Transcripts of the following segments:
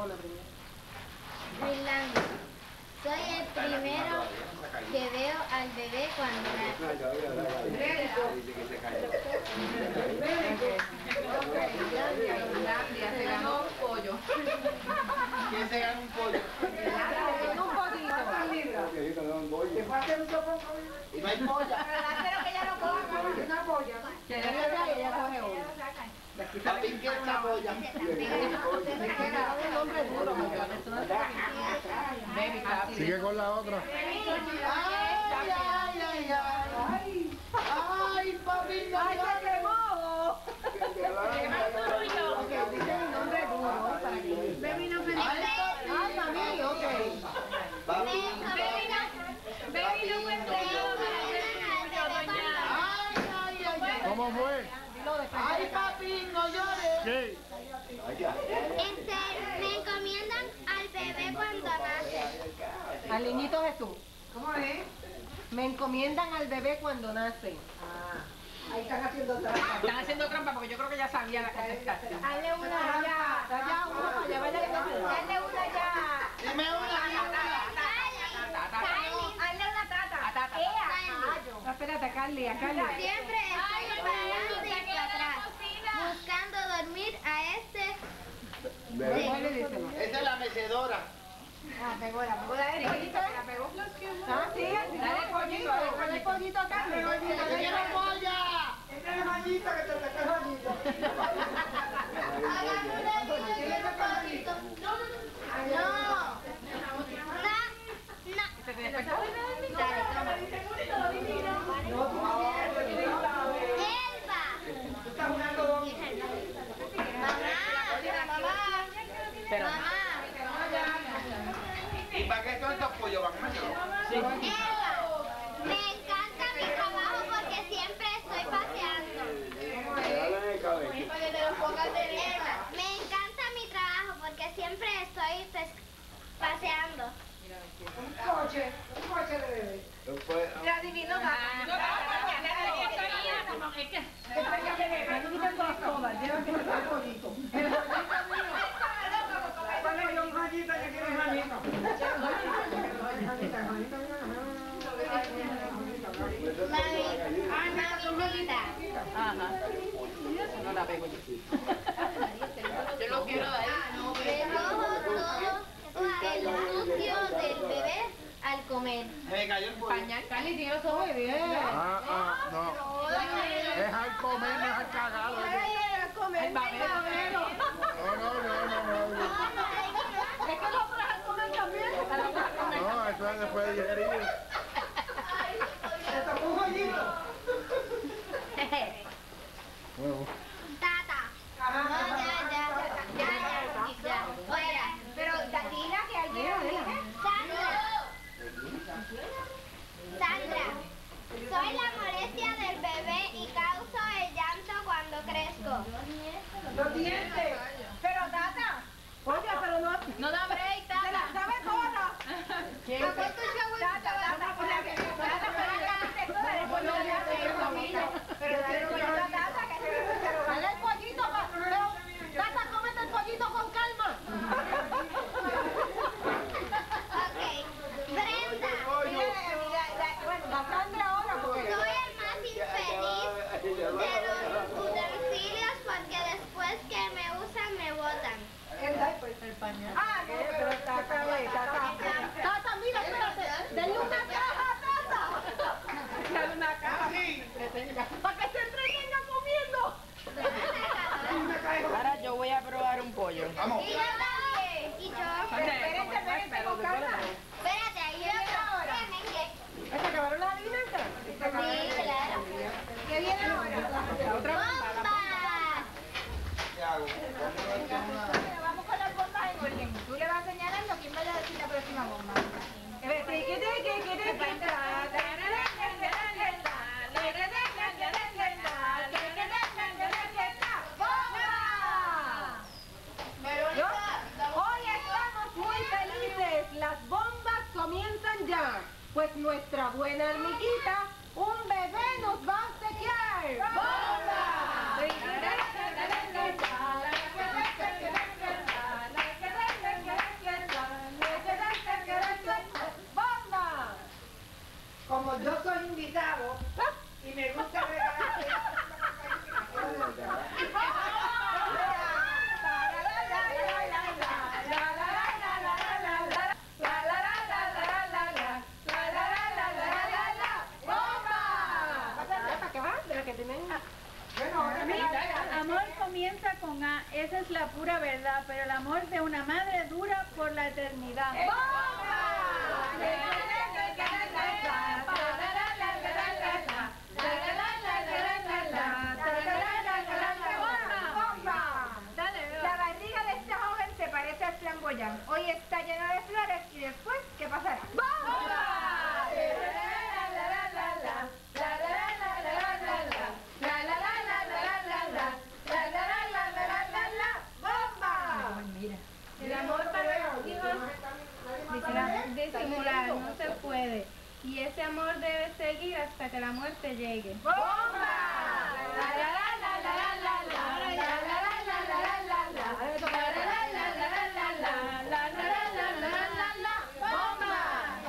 Finlandia. Soy el primero que veo al bebé cuando nace. Finlandia se ganó un pollo. ¿Quién se gana un pollo? Un poquito. Y no hay polla. Sigue con la otra. Ay, ay, ay, ay. Ay, papi, ¡Ay, se quemó! Baby no ¡Ay. Baby no ay, ay, ay. ¿Cómo fue? Ay, papi, no llores. ¿Qué? Este, me encomiendan al bebé cuando nace. Al niñito Jesús. ¿Cómo es? Me encomiendan al bebé cuando nace. Ahí están haciendo trampa. Están haciendo trampa porque yo creo que ya sabía la contestación. Hazle una vaya. Hazle una allá. Dime una, dime una. Hazle una tata. No, espérate, a Carly, a Carly. Siempre estoy para adelante y para atrás. Buscando dormir a este. ¿Cuál le dice? Esa es la mecedora. Ah, pegó la pegó la pollito. ¿La pegó? Ah, sí, dale el pollito, dale el pollito a Carly. Este el bañito que te saca el bañito. No. Na, na. ¿Se te despertó? Dale, toma. Elba. Tú estás jugando dominó. Mamá. Pero, Mamá. ¿Y para qué son estos pollos? ¿Van a Elba. Me encanta mi trabajo porque siempre estoy paseando. Elba. Me encanta mi trabajo porque siempre estoy pes- paseando. Un coche, un coche de bebé. Ya adivino, Bueno, yo un bañito, yo quiero un bañito. Mami, maminita. Ajá. No la pego yo. Yo lo quiero todo el sucio del bebé al comer. Me cayó el pollo. Pañal, Carly, tiene los ojos bien. Ah, ah, no. Es al comer, no es al cagar. oye. El babero. No, no, no, no, no. Es que los trajes comen también. No, eso es después de digerir. Te tocó un bañito. Bueno, Tata. No, ya, ya, ya, ya, ya. Fuera. Pero Tatina, que alguien Sandra. Sandra. Soy la molestia del bebé y causo el llanto cuando crezco. Los dientes. Pero Tata. Oye, pero no. No da break, Tata. Se la sabe toda. ¿Quién? Tata, Tata, Tata, pero acá, tú eres pollo de hace Pero dale el pollito a Tata, que se Dale el pollito, pa- pero Tata, cómete el pollito con calma. Ok. Brenda. Mira, mira, la- bueno, la Sandra ahora, porque... Soy el más infeliz de los utensilios porque después que me usan me botan. Ah, no, pero Tata, Tata. Tata, mira, espérate. Denle una caja a Tata. Dale una caja. Para que se entretenga comiendo. Ahora yo voy a probar un pollo. Vamos. Y yo también. Y yo. Espérense, espérense con calma. Espérate, ahí yo. Que- ¿Se acabaron las adivinanzas? Sí, claro. ¿Qué viene ahora? Otra ¡Bombas! ¿Qué hago? nuestra buena hormiguita, un bebé nos va a sequear. Como yo soy invitado ¿Ah? y me gusta regalar Amor comienza con A, esa es la pura verdad, pero el amor de una madre dura por la eternidad. Disimular no se puede. Y ese amor debe seguir hasta que la muerte llegue.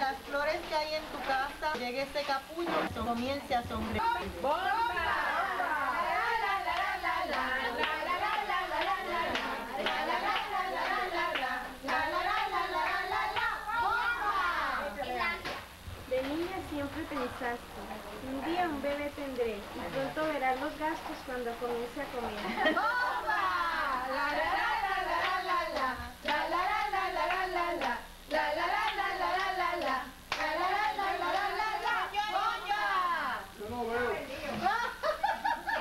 Las flores que hay en tu casa, llegue ese capullo, comience a sonreír. Siempre pensaste, un día un bebé tendré y pronto verás los gastos cuando comience a comer. Yo no veo.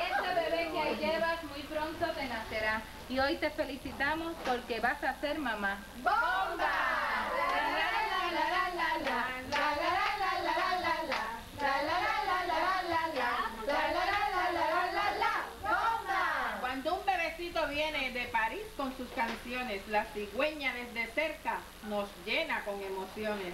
Ese bebé que ahí llevas muy pronto te nacerá. Y hoy te felicitamos porque vas a ser mamá. Cuando viene de París con sus canciones, la cigüeña desde cerca nos llena con. Emociones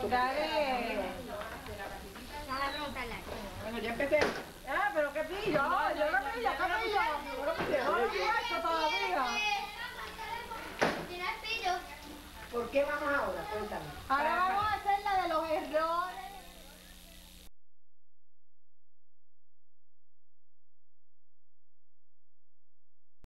Dale. Bueno, ya empecé. Ah, pero qué pillo. Yo. Yo no lo. ¿Por qué vamos ahora? Cuéntame.